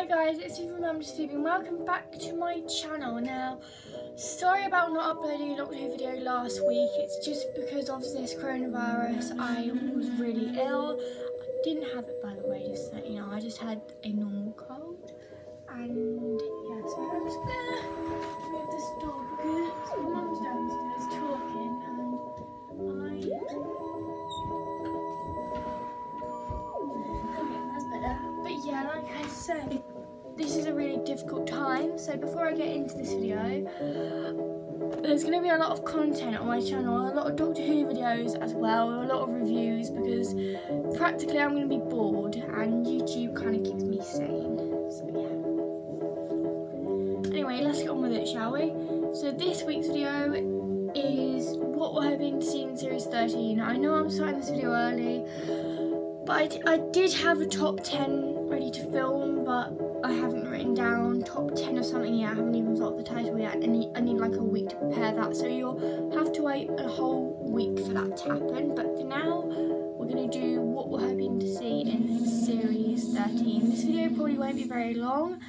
Hi guys, it's Steve from Mum Steve and welcome back to my channel. Now, sorry about not uploading a Who video last week. It's just because of this coronavirus. I was really ill. I didn't have it by the way, just so you know. I just had a normal cold. And yeah, so I'm just gonna move this door because my mum's downstairs talking and I Okay, that's better. But yeah, like I said, difficult time. So before I get into this video, there's going to be a lot of content on my channel, a lot of Doctor Who videos as well, a lot of reviews because practically I'm going to be bored and YouTube kind of keeps me sane. So yeah. Anyway, let's get on with it, shall we? So this week's video is what we're hoping to see in series 13. I know I'm starting this video early, but I, I did have a top 10 ready to film, but I haven't written down top 10 or something yet. I haven't even thought of the title yet. I need, I need like a week to prepare that, so you'll have to wait a whole week for that to happen. But for now, we're going to do what we're hoping to see in series 13. This video probably won't be very long,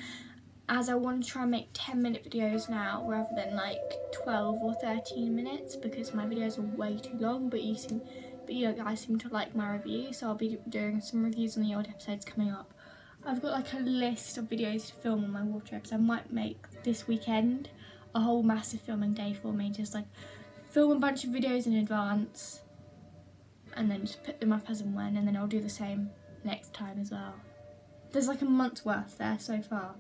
as I want to try and make 10 minute videos now rather than like 12 or 13 minutes because my videos are way too long, but you seem but you guys seem to like my review, so I'll be doing some reviews on the old episodes coming up. I've got like a list of videos to film on my wardrobe, so I might make this weekend a whole massive filming day for me, just like film a bunch of videos in advance and then just put them up as and when, and then I'll do the same next time as well. There's like a month's worth there so far.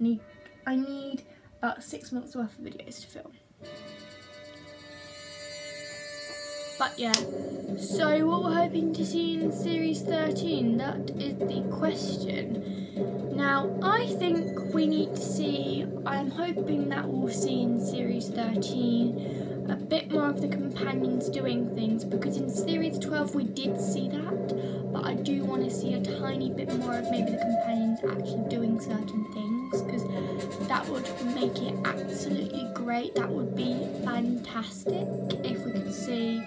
I need, I need about six months worth of videos to film. But yeah, so what we're hoping to see in series 13, that is the question. Now, I think we need to see, I'm hoping that we'll see in series 13 a bit more of the companions doing things because in series 12 we did see that, but I do want to see a tiny bit more of maybe the companions actually doing certain things because that would make it absolutely great. That would be fantastic if we could see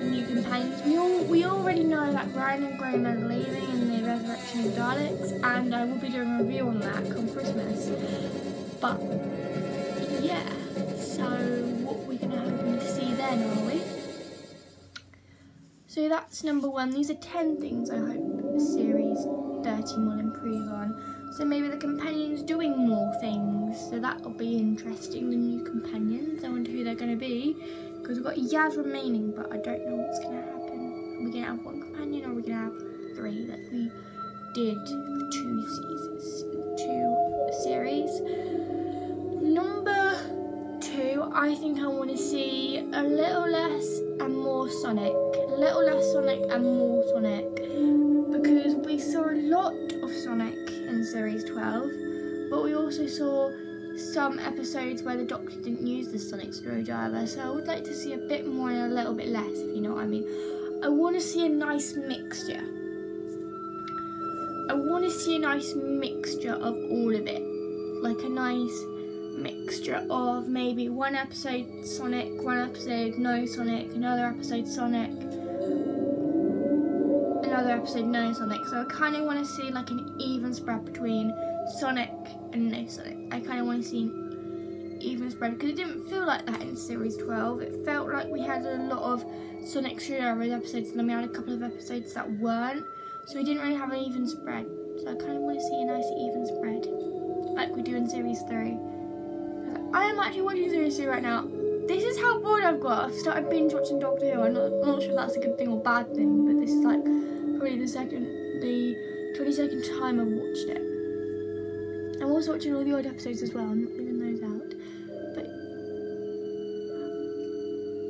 new companions. We all we already know that Ryan and Graham are leaving in the Resurrection of Daleks, and I will be doing a review on that come Christmas. But yeah, so what we're gonna hoping to see then, are we? So that's number one. These are ten things I hope series 13 will improve on. So maybe the companions doing more things. So that'll be interesting, the new companions. I wonder who they're going to be. Because we've got Yaz remaining, but I don't know what's going to happen. Are we going to have one companion or are we going to have three that we did two seasons, two series? Number two, I think I want to see a little less and more Sonic. A little less Sonic and more Sonic. Because we saw a lot of Sonic in series 12, but we also saw some episodes where the Doctor didn't use the sonic screwdriver, so I would like to see a bit more and a little bit less, if you know what I mean. I want to see a nice mixture. I want to see a nice mixture of all of it. Like a nice mixture of maybe one episode Sonic, one episode no Sonic, another episode Sonic, another episode no Sonic. So I kind of want to see like an even spread between Sonic and no Sonic. I kind of want to see an even spread because it didn't feel like that in Series 12. It felt like we had a lot of Sonic Screwdriver episodes and then we had a couple of episodes that weren't. So we didn't really have an even spread. So I kind of want to see a nice even spread like we do in Series 3. I am actually watching Series 3 right now. This is how bored I've got. I've started binge watching Doctor Who. I'm not, I'm not sure if that's a good thing or bad thing, but this is like probably the second, the 22nd time I've watched it. I'm also watching all the old episodes as well. I'm not leaving those out. But,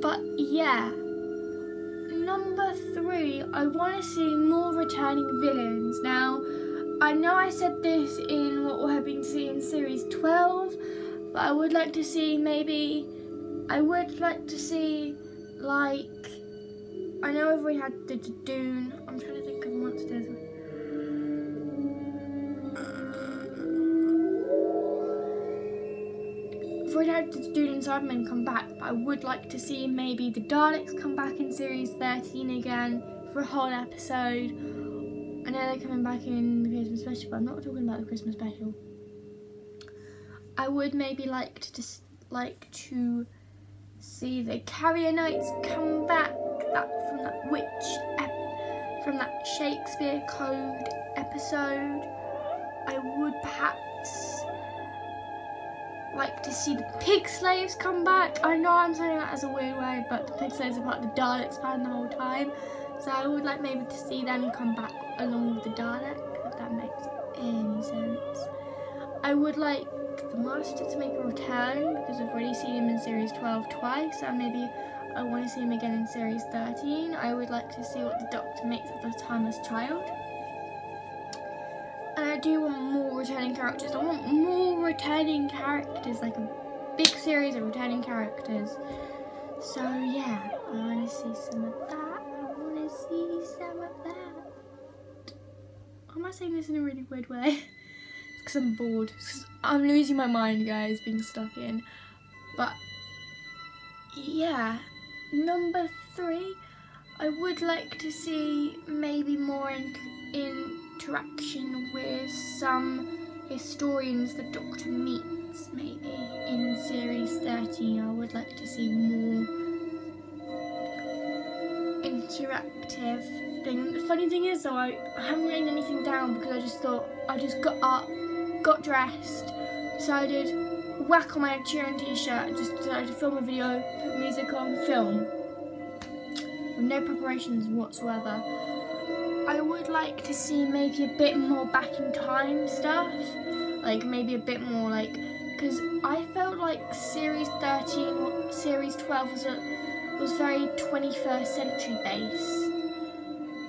but yeah. Number three, I want to see more returning villains. Now, I know I said this in what we're hoping to see in series 12, but I would like to see maybe, I would like to see like I know if we had the Judoon, I'm trying to think of monsters. We'd had the Judoon and Cybermen come back, but I would like to see maybe the Daleks come back in series 13 again for a whole episode. I know they're coming back in the Christmas special, but I'm not talking about the Christmas special. I would maybe like to just like to see the Carrionites come back that from that witch from that Shakespeare Code episode. I would perhaps like to see the pig slaves come back. I know I'm saying that as a weird way, but the pig slaves are part of the Daleks band the whole time. So I would like maybe to see them come back along with the Dalek, if that makes any sense. I would like the Master to make a return because I've already seen him in Series 12 twice and maybe I want to see him again in Series 13. I would like to see what the Doctor makes of the Timeless Child. And I do want more returning characters. I want more returning characters, like a big series of returning characters. So yeah, I want to see some of that. I want to see some of that. Am I saying this in a really weird way? because I'm bored. I'm losing my mind, guys, being stuck in. But yeah, number three, I would like to see maybe more in interaction with some historians the Doctor meets, maybe in series 13. I would like to see more interactive thing. The funny thing is though, I, I haven't written anything down because I just thought I just got up got dressed, decided whack on my Sheeran t-shirt, just decided to film a video, put music on, film. With no preparations whatsoever. I would like to see maybe a bit more back in time stuff, like maybe a bit more like, because I felt like series 13, series 12 was a, was very 21st century based.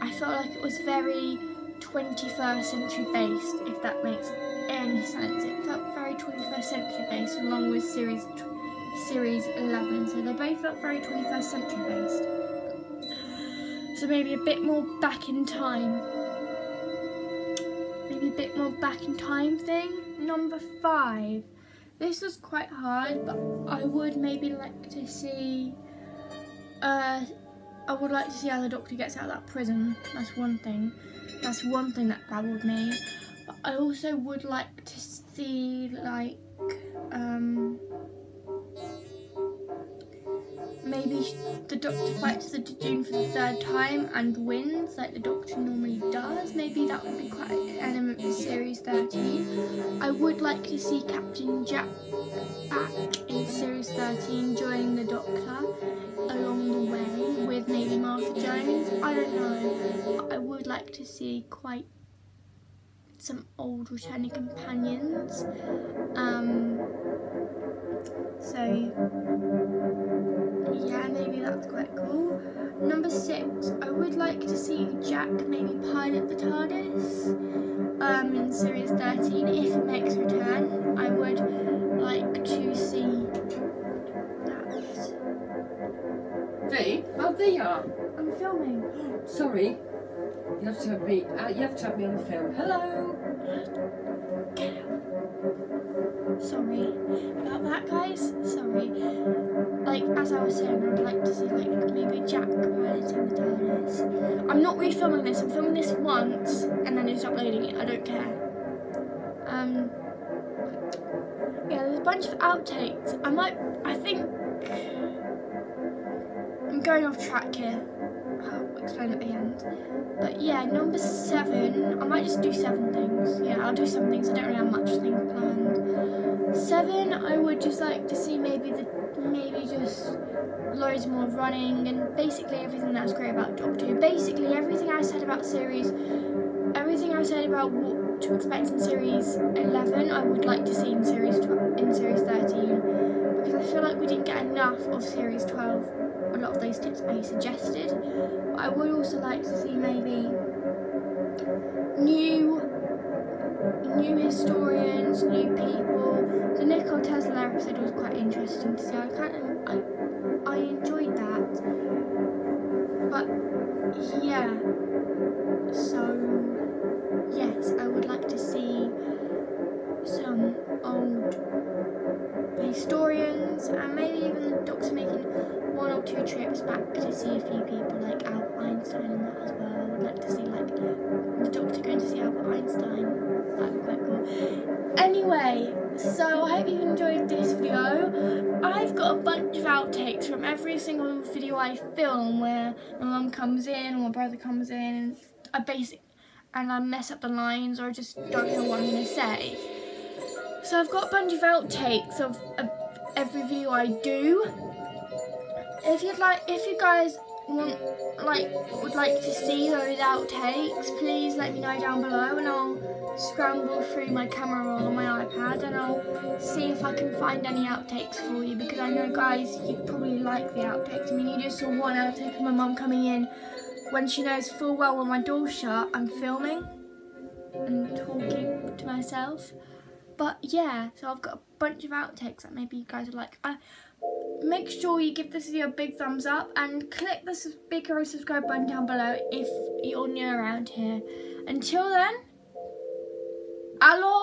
I felt like it was very 21st century based, if that makes any sense. It felt 21st century based along with series series 11, so they both felt very 21st century based. So maybe a bit more back in time. Maybe a bit more back in time thing. Number five. This was quite hard, but I would maybe like to see. Uh, I would like to see how the Doctor gets out of that prison. That's one thing. That's one thing that baffled me. But I also would like to see like um, maybe the Doctor fights the Judoon for the third time and wins like the Doctor normally does. Maybe that would be quite an element for Series 13. I would like to see Captain Jack back in Series 13 joining the Doctor along the way with maybe Martha Jones. I don't know. I would like to see quite some old returning companions. Um, so yeah, maybe that's quite cool. Number six, I would like to see Jack maybe pilot the TARDIS um, in series 13 if it makes return. I would like to see that. V, oh there you are. Filming. Sorry. You have to have me. Uh, you have to have me on the film. Hello. Sorry about that, guys. Sorry. Like as I was saying, I'd like to see like maybe Jack piloting the TARDIS. I'm not refilming this. I'm filming this once and then just uploading it. I don't care. Um. Yeah, there's a bunch of outtakes. I might. I think. I'm going off track here. I'll explain at the end. But yeah, number seven, I might just do seven things. Yeah, I'll do seven things. I don't really have much things planned. Seven, I would just like to see maybe the maybe just loads more running and basically everything that's great about Doctor Who. Basically everything I said about series, everything I said about what to expect in series 11, I would like to see in series in series 13 because I feel like we didn't get enough of series 12 a lot of those tips I suggested. But I would also like to see maybe new new historians, new people. The Nikola Tesla episode was quite interesting to see. I kind of I I enjoyed that. But yeah. So yes, I would like to see some old historians, and maybe even the doctor making one or two trips back to see a few people like Albert Einstein and that as well. I would like to see like the doctor going to see Albert Einstein. That'd be quite cool. Anyway, so I hope you've enjoyed this video. I've got a bunch of outtakes from every single video I film where my mum comes in or my brother comes in and I basic and I mess up the lines or I just don't know what I'm gonna say. So I've got a bunch of outtakes of, every video I do. If you'd like, if you guys want, like, would like to see those outtakes, please let me know down below, and I'll scramble through my camera roll on my iPad, and I'll see if I can find any outtakes for you. Because I know, guys, you probably like the outtakes. I mean, you just saw one outtake of my mum coming in when she knows full well when my door's shut, I'm filming and talking to myself. But yeah, so I've got a bunch of outtakes that maybe you guys would like. Uh, make sure you give this video a big thumbs up and click the big hero subscribe button down below if you're new around here. Until then, Alon!